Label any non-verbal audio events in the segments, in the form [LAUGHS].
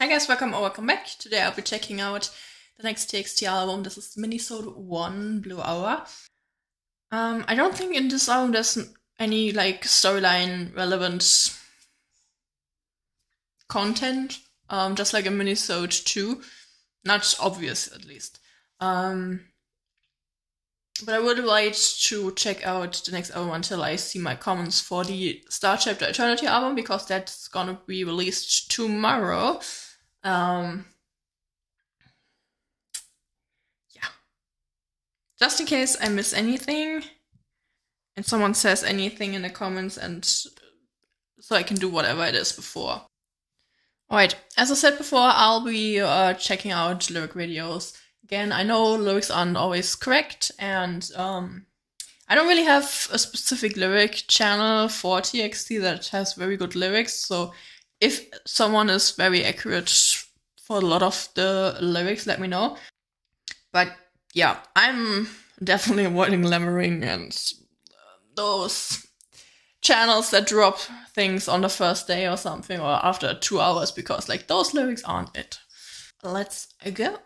Hi guys, welcome or welcome back. Today I'll be checking out the next TXT album. This is Minisode 1 Blue Hour. Um, I don't think in this album there's any like storyline relevant content, um, just like a Minisode 2. Not obvious at least. Um, but I would wait to check out the next album until I see my comments for the Star Chapter Eternity album because that's gonna be released tomorrow. Um, yeah. Just in case I miss anything and someone says anything in the comments and so I can do whatever it is before. Alright, as I said before, I'll be uh, checking out lyric videos. Again, I know lyrics aren't always correct and um, I don't really have a specific lyric channel for TXT that has very good lyrics, so if someone is very accurate for a lot of the lyrics, let me know. But yeah, I'm definitely avoiding Lemmering and those channels that drop things on the first day or something or after two hours because like those lyrics aren't it. Let's go.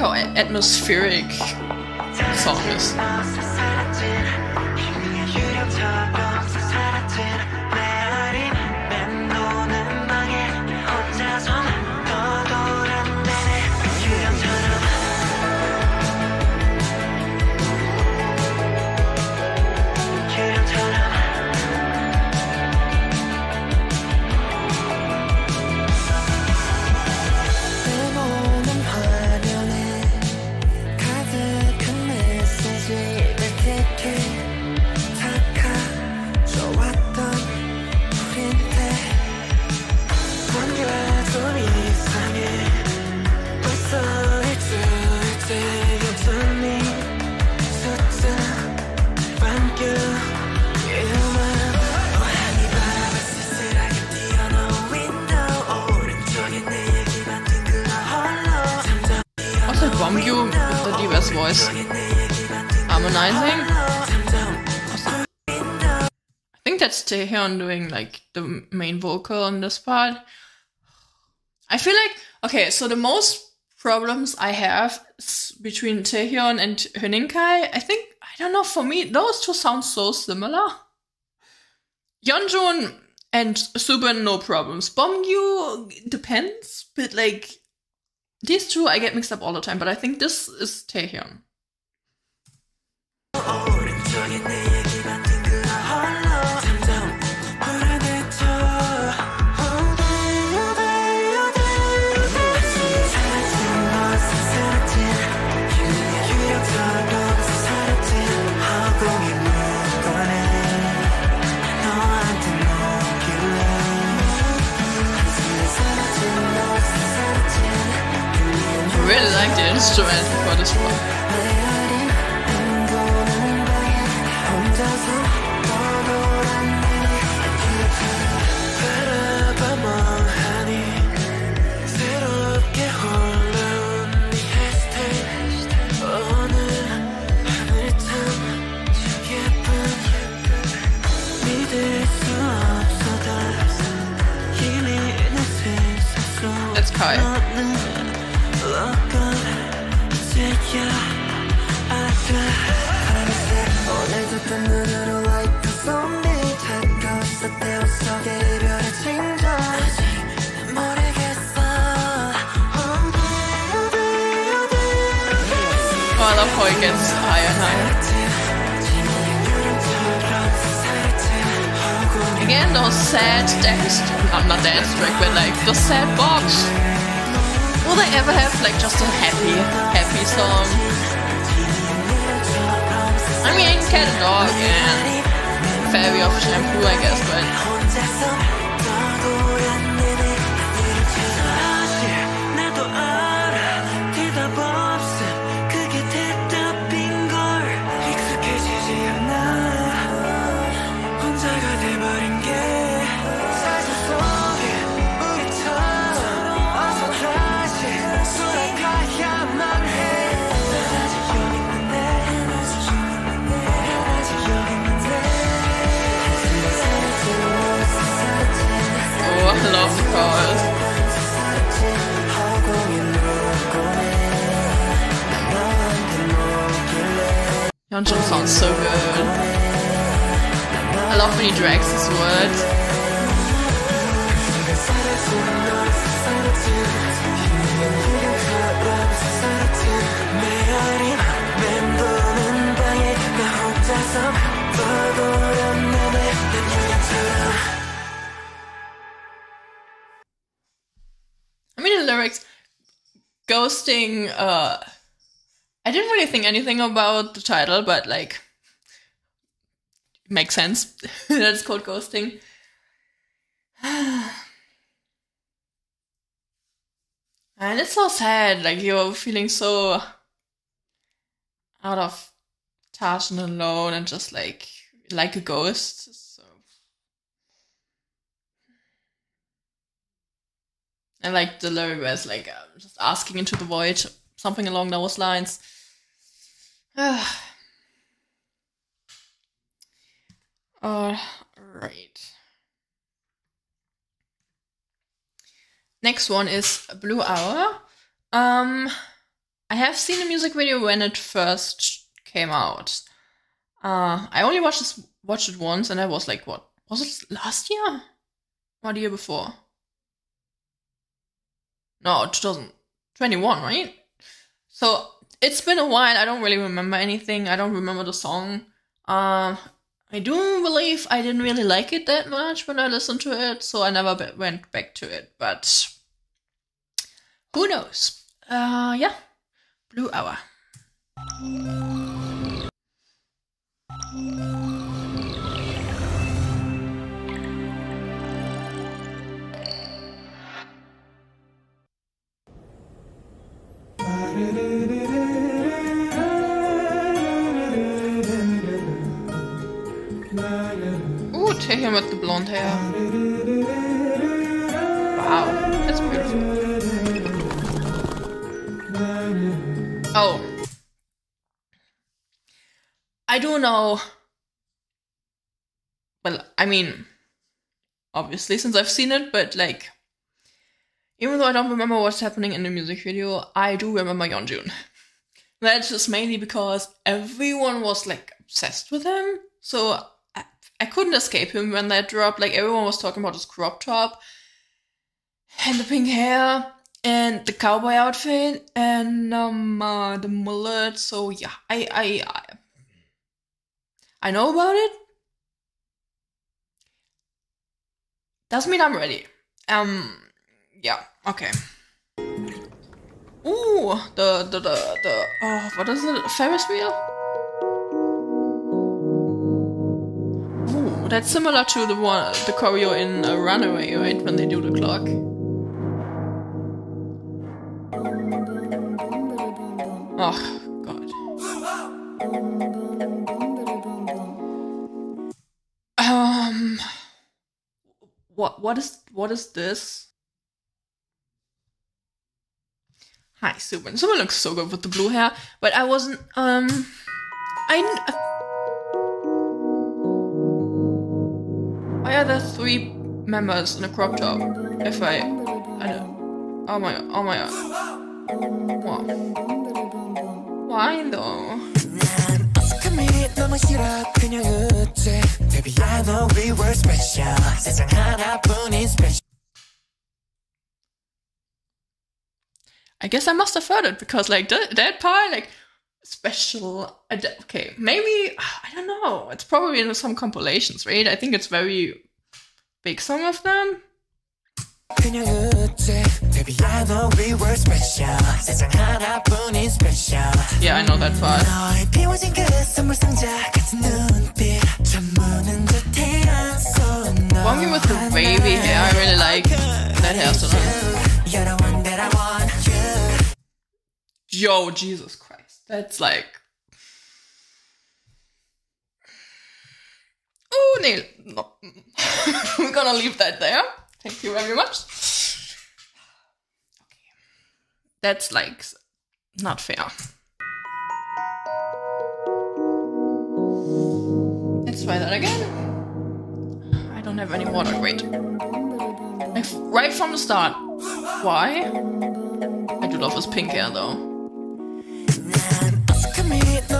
How atmospheric the song is. Voice harmonizing. I think that's Taehyun doing like the main vocal on this part. I feel like okay, so the most problems I have between Taehyun and Huening Kai. I think I don't know. For me, those two sound so similar. Yeonjun and Soobin, no problems. Beomgyu depends, but like these two I get mixed up all the time. But I think this is Taehyun. Instrument for this one. It gets higher and higher. Again, those sad dance, not, not dance track, but like those sad box. Will they ever have like just a happy, happy song? I mean, cat and dog and fairy of shampoo, I guess, but house sounds so good. I love when he drags his word. Ghosting, uh, I didn't really think anything about the title, but like, makes sense [LAUGHS] that it's called ghosting. [SIGHS] and it's so sad, like, you're feeling so out of touch and alone and just like, like a ghost. So. And like the lyric was like uh, just asking into the void, something along those lines. [SIGHS] All right. Next one is Blue Hour. Um, I have seen the music video when it first came out. Uh, I only watched this, watched it once, and I was like, "What was it last year? The year before?" No, 2021, right? So it's been a while. I don't really remember anything. I don't remember the song. Um, I do believe I didn't really like it that much when I listened to it, so I never be- went back to it. But who knows? Uh, yeah, Blue Hour. Ooh, Taehyun with the blonde hair. Wow, that's beautiful. Oh. I do know. Well, I mean, obviously, since I've seen it, but like, even though I don't remember what's happening in the music video, I do remember Yeonjun. That's just mainly because everyone was like obsessed with him. So I, I couldn't escape him when that dropped. Like everyone was talking about his crop top and the pink hair and the cowboy outfit and um uh, the mullet. So yeah, I I I, I know about it. Doesn't mean I'm ready. Um yeah, okay. Ooh, the the the the oh, what is it? Ferris wheel? Ooh, that's similar to the one the choreo in Runaway, right? When they do the clock. Oh God. Um, what what is what is this? Hi, Soobin. Soobin looks so good with the blue hair, but I wasn't, um, I... Why are there three members in a crop top? If I, I don't, oh my, oh my god. Wow. Why though? Baby I know we were special 세상 하나뿐인 special I guess I must have heard it because like that, part, like special. Okay, maybe [SIGHS] I don't know. It's probably in some compilations, right? I think it's very big. Some of them. Yeah, I know that part. One with the wavy hair, I really like that hairstyle. Yo, Jesus Christ, that's like. Oh, Neil. No. [LAUGHS] We're gonna leave that there. Thank you very much. Okay. That's like not fair. Let's try that again. I don't have any water. Great. Like, right from the start. Why? I do love his pink hair though.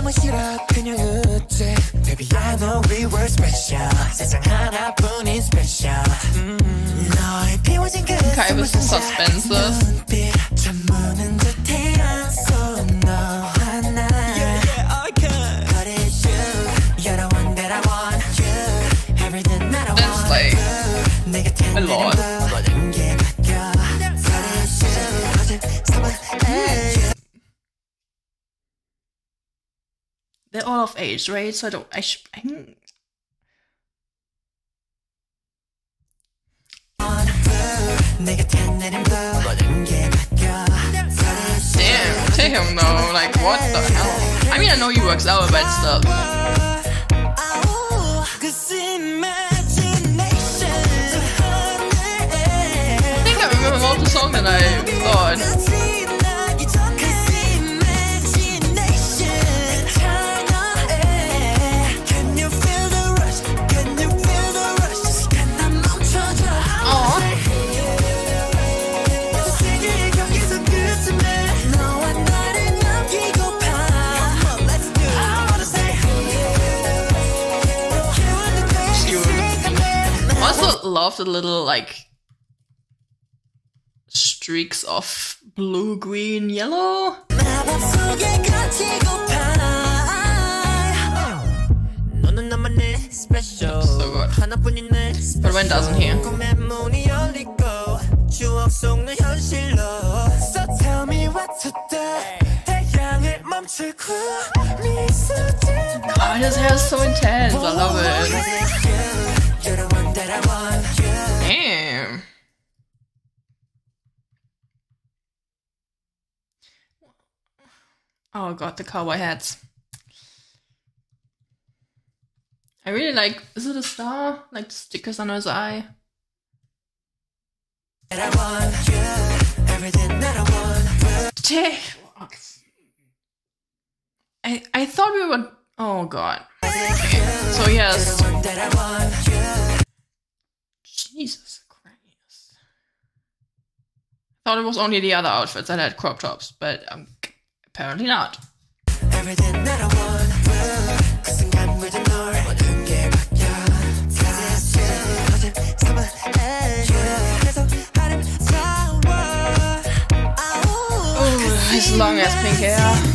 난 어색함이 너무 싫어 그냥 Baby I know we were special 세상 하나뿐인 special 음, 너의 비워진 그 Kai was so suspensive. 눈빛 잠무는 all of age, right? So I don't. I. I, Damn, to though, like what the hell? I mean, I know he works out, but still. I think I remember more of the song than I thought. love the little like streaks of blue, green, yellow. Special. Oh, so good. But when doesn't he? So what to do. Oh, his hair is so intense. I love it. You're the one that I want Damn. Oh god, the cowboy hats. I really like. Is it a star? Like the stickers on his eye. that I want you Everything that I want Dang. I I thought we were. Oh god. So yes. that I want you Jesus Christ. I Thought it was only the other outfits that had crop tops, but um, apparently not. Everything that I want 그순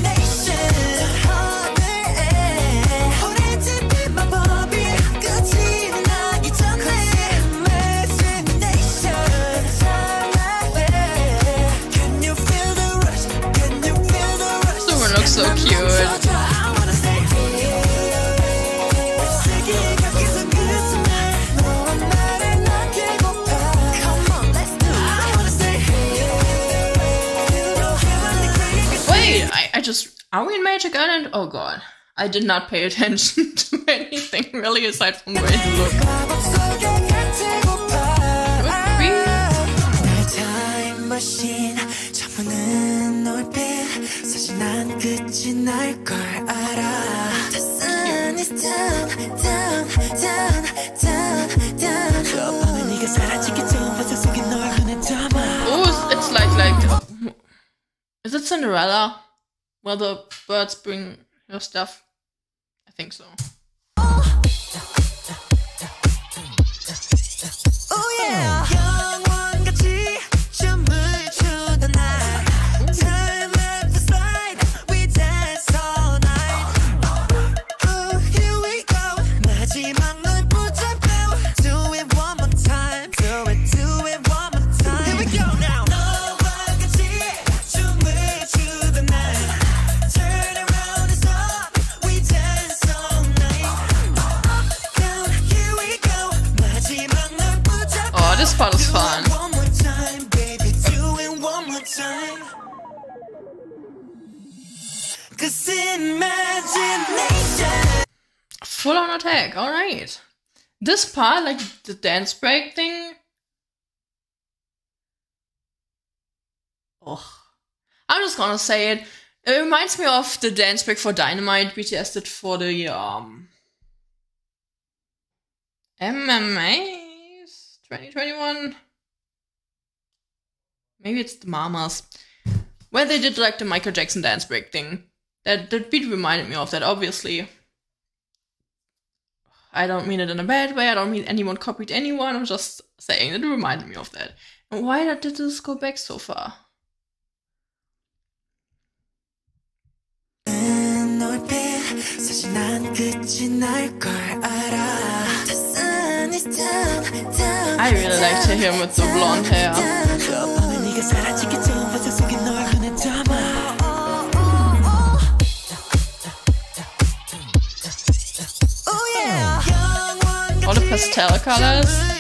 Are we in Magic Island? Oh god. I did not pay attention [LAUGHS] to anything really aside from where you look. Oh, it's like like. Is it Cinderella? Where the birds bring your stuff? I think so. Oh yeah Full on attack. All right. This part, like the dance break thing. Oh, I'm just gonna say it. It reminds me of the dance break for Dynamite BTS did for the um MMAs 2021. Maybe it's the Mamas, where they did like the Michael Jackson dance break thing that that bit reminded me of that. Obviously, I don't mean it in a bad way. I don't mean anyone copied anyone. I'm just saying that it reminded me of that. And why did this go back so far? I really liked him with the blonde hair. Pastel colors.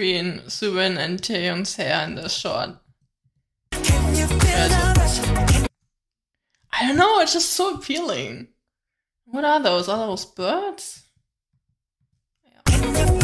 Between Soobin and Taeyong's hair in shot. The rush? I don't know, it's just so appealing. What are those? Are those birds? Can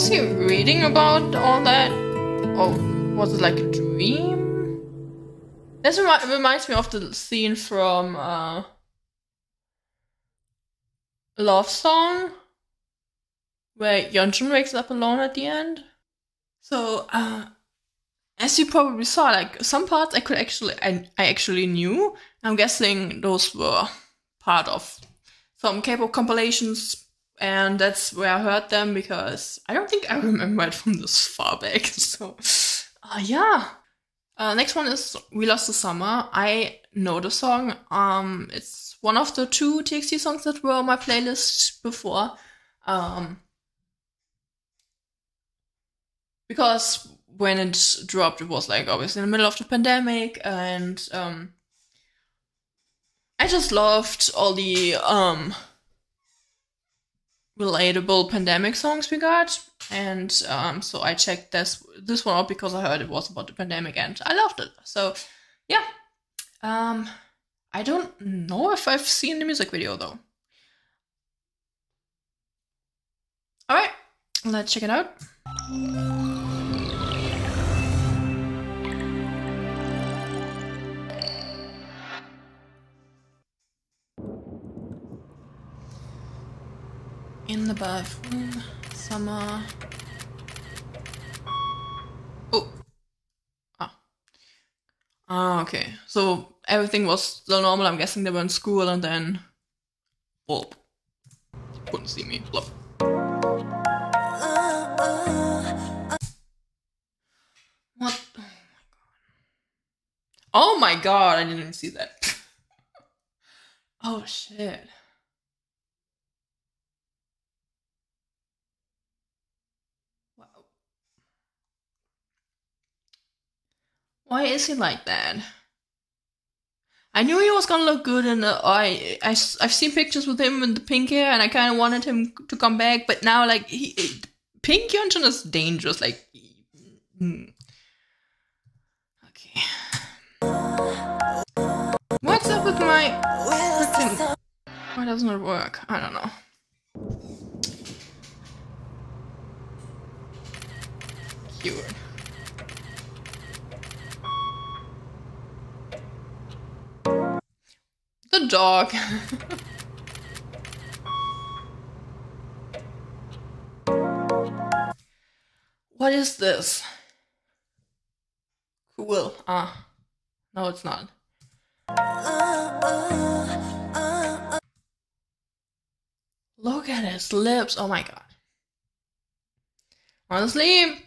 Was he reading about all that? Or was it like a dream? This remi- reminds me of the scene from uh, Love Song, where Yeonjun wakes up alone at the end. So, uh, as you probably saw, like some parts I could actually, I, I actually knew. I'm guessing those were part of some K-pop compilations, and that's where I heard them because I don't think I remember it from this far back. [LAUGHS] So, uh, yeah. Uh, next one is "We Lost the Summer." I know the song. Um, it's one of the two TXT songs that were on my playlist before. Um, because when it dropped, it was like obviously in the middle of the pandemic, and um, I just loved all the um relatable pandemic songs we got, and um, so I checked this this one out because I heard it was about the pandemic, and I loved it. So yeah, um, I don't know if I've seen the music video though. All right, let's check it out. In the bathroom, summer. Oh. Ah. Ah, okay. So everything was still normal. I'm guessing they were in school and then. Bulb. Couldn't see me. Blub. What? Oh my god. Oh my god, I didn't even see that. [LAUGHS] oh shit. Why is he like that? I knew he was gonna look good, and I, I, I've seen pictures with him with the pink hair, and I kind of wanted him to come back. But now, like, he, pink Yeonjun is dangerous. Like, hmm. okay. What's up with my freaking? Why doesn't it work? I don't know. Cute. The dog. [LAUGHS] what is this? Cool. Ah. No, it's not. Look at his lips. Oh my god. Honestly,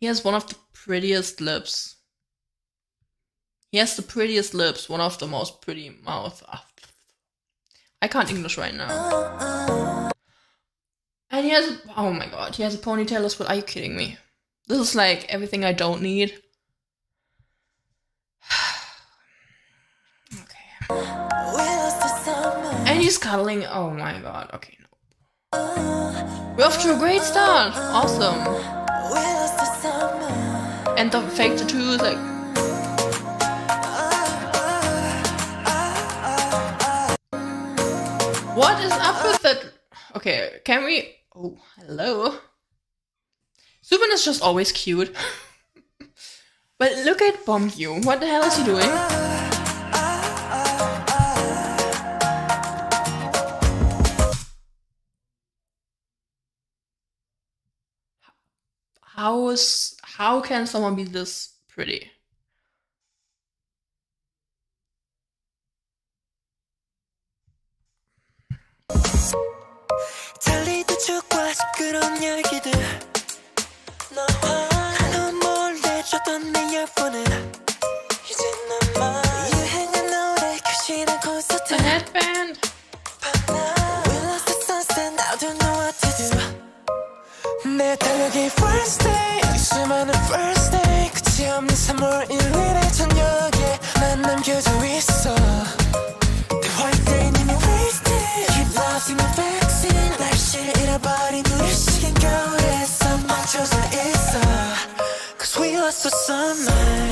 he has one of the prettiest lips. He has the prettiest lips, one of the most pretty mouth. Ah, I can't English right now. And he has, oh my god, he has a ponytail as well. Are you kidding me? This is like everything I don't need. [SIGHS] okay. And he's cuddling. Oh my god. Okay, no. We're off to a great start. Awesome. And the fake tattoos, like What is up with that? Okay, can we? Oh, hello. Soobin is just always cute. [LAUGHS] but look at Bomb What the hell is he doing? How is how can someone be this pretty? 달리듯 촉과 시끄러운 얘기들. 너와 너 몰래 줬던 내 예쁜을 for some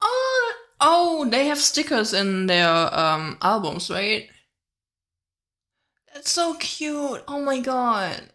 Oh, oh, they have stickers in their um, albums, right? That's so cute. Oh my god.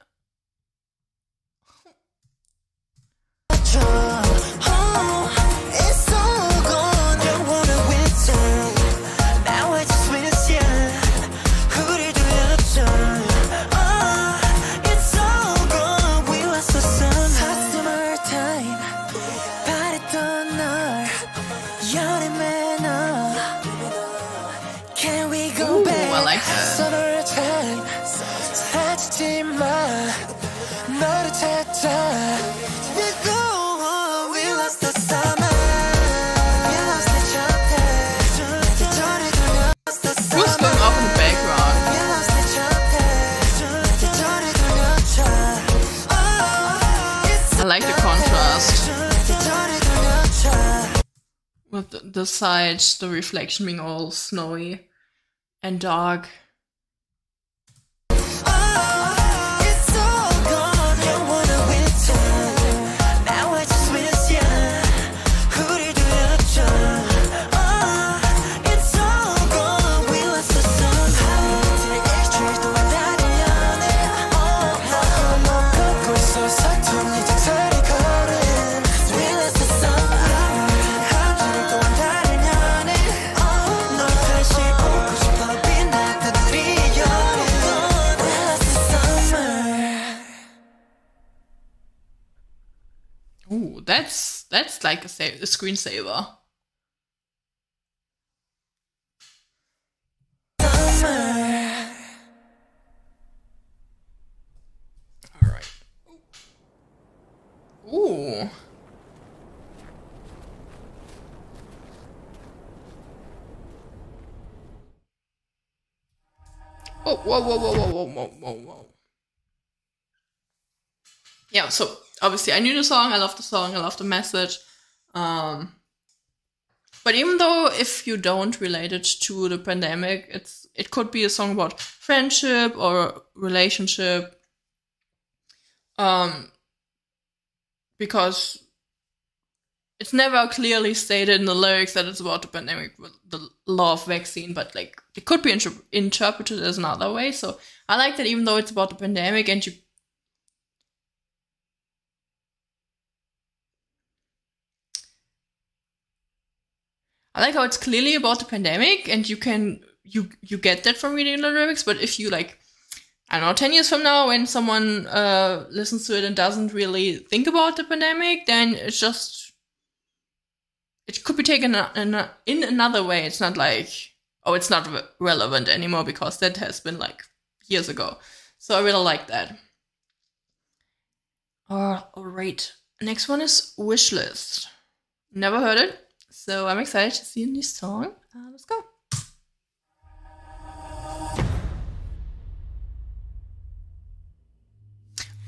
the sides, the reflection being all snowy and dark. That's that's like a, sa- a screensaver. All right. Ooh. Oh, whoa, whoa, whoa, whoa, whoa, whoa, whoa, whoa. Yeah, so obviously I knew the song, I love the song, I love the message. Um, but even though if you don't relate it to the pandemic, it's it could be a song about friendship or relationship. Um, because it's never clearly stated in the lyrics that it's about the pandemic, the the of vaccine, but like it could be inter- interpreted as another way. So I like that even though it's about the pandemic and you I like how it's clearly about the pandemic and you can you you get that from reading the lyrics, but if you like I don't know, ten years from now when someone uh listens to it and doesn't really think about the pandemic, then it's just it could be taken in, another way. It's not like oh, it's not re- relevant anymore because that has been like years ago. So I really like that. Uh, all right. Next one is Wishlist. Never heard it, so I'm excited to see a new song. Uh, let's go.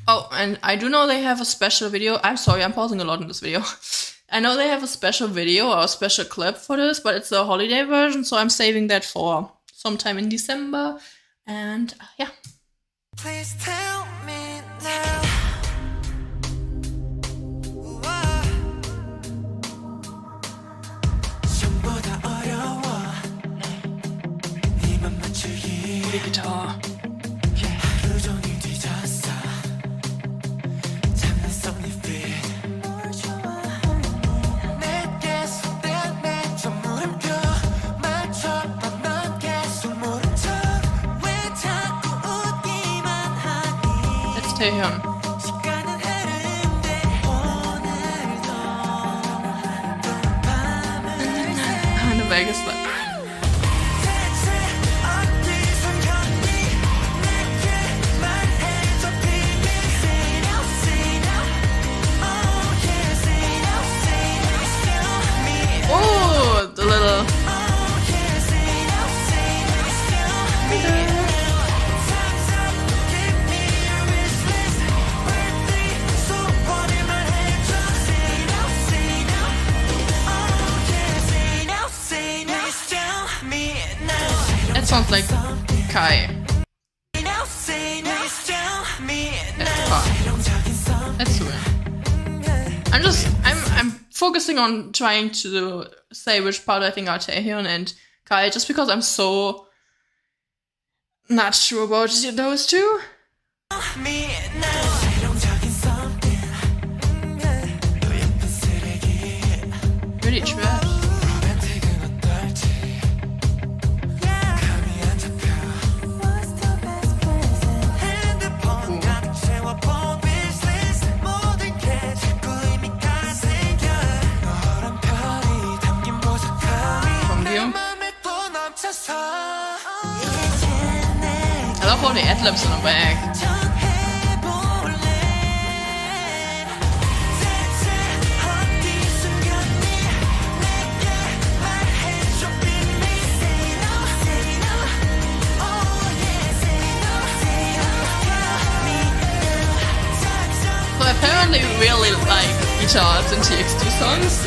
Oh, and I do know they have a special video. I'm sorry, I'm pausing a lot in this video. [LAUGHS] I know they have a special video or a special clip for this, but it's a holiday version, so I'm saving that for sometime in December. And uh, yeah, him. On trying to say which part I think are Taehyun and Kai just because I'm so not sure about those two. me now de adlibs. So apparently we really like each other's and TX2 songs.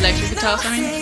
electric guitars, I mean.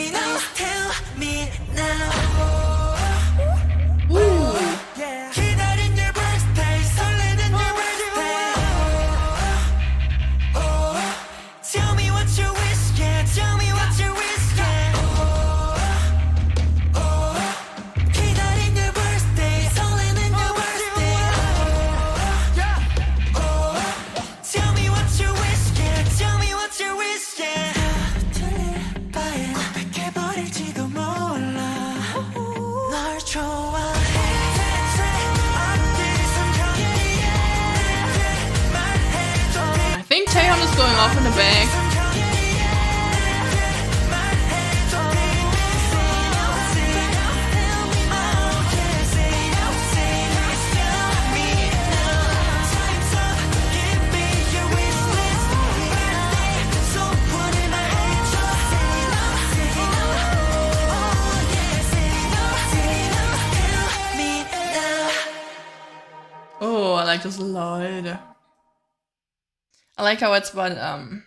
Like how it's about um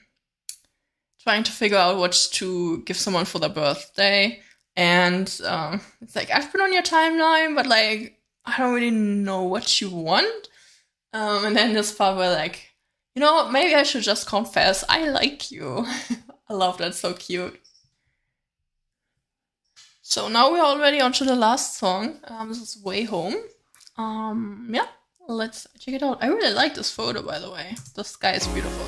trying to figure out what to give someone for their birthday. And um it's like I've been on your timeline, but like I don't really know what you want. Um and then this part where like, you know, maybe I should just confess I like you. [LAUGHS] I love that so cute. So now we're already on to the last song. Um, this is Way Home. Um, yeah, let's check it out. I really like this photo, by the way. The sky is beautiful.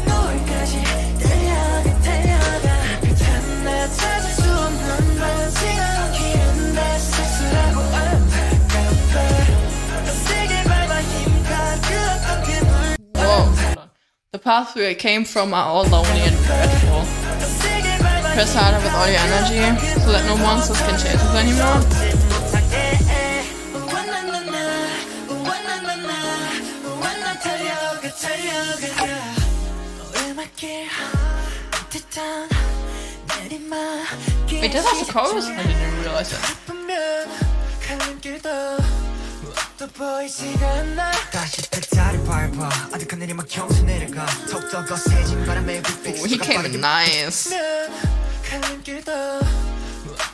pathway came from are all lonely and dreadful. Press harder with all your energy, so that no monsters can chase us anymore. Wait, that's a chorus? I didn't realize that. That. 다시 페달을 밟아. 아득한 내리막 경수 내려가. 더욱더 거세진 바람에 빅픽스가 he came nice. 가는 길도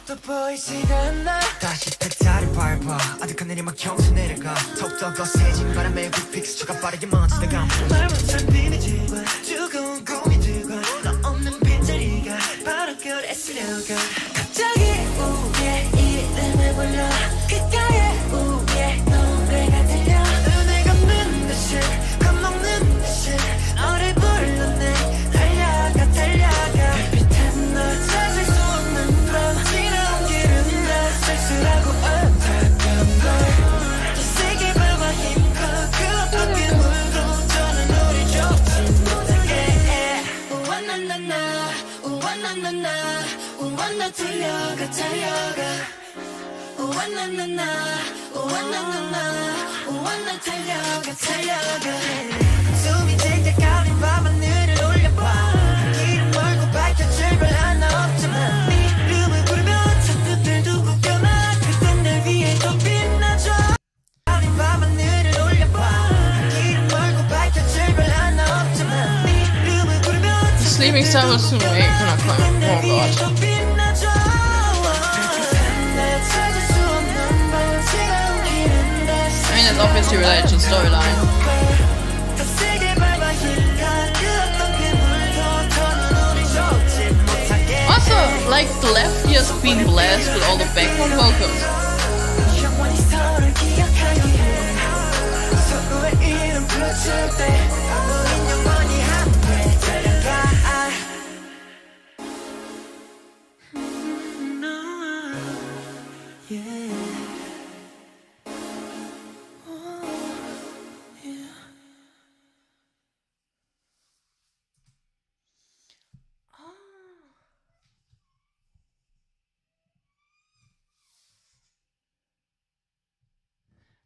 또 보이지가 않아 다시 페달을 밟아. 아득한 내리막 경수 내려가. 더욱더 거세진 바람에 빅픽스가 빠르게 멈추다가 밟은 산비밀들과 두꺼운 고민들과 너 없는 빈자리가 바로 그래 스려가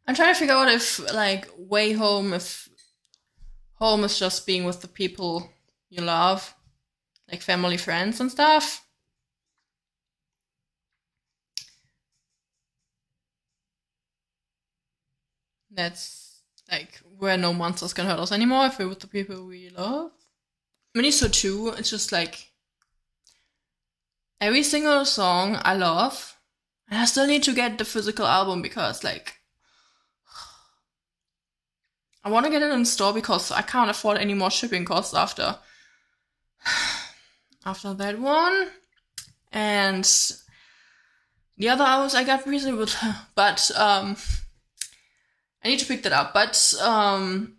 I'm trying to figure out if, like, way home, if home is just being with the people you love, like family, friends, and stuff. That's like where no monsters can hurt us anymore if we're with the people we love. Minisode 2, it's just like every single song I love. And I still need to get the physical album because, like, I want to get it in store because I can't afford any more shipping costs after [SIGHS] after that one. And the other hours I got recently, but but um, I need to pick that up. But um,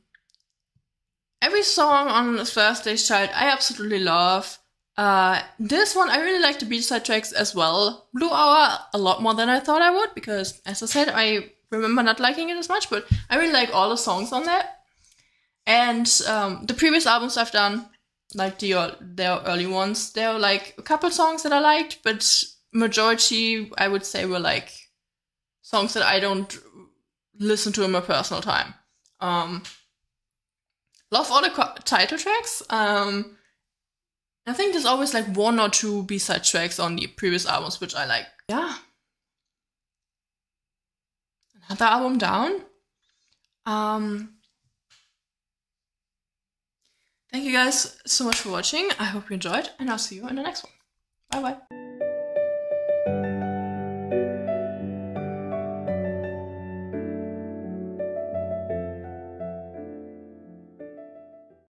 every song on Thursday's Child I absolutely love. Uh, this one I really like the B-side tracks as well. Blue Hour a lot more than I thought I would because, as I said, I remember not liking it as much, but I really like all the songs on that. And um, the previous albums I've done, like the their early ones, there were like a couple songs that I liked, but majority I would say were like songs that I don't listen to in my personal time. Um, love all the title tracks. Um, I think there's always like one or two B-side tracks on the previous albums, which I like. Yeah. Another album down. Um, thank you guys so much for watching. I hope you enjoyed, and I'll see you in the next one. Bye bye.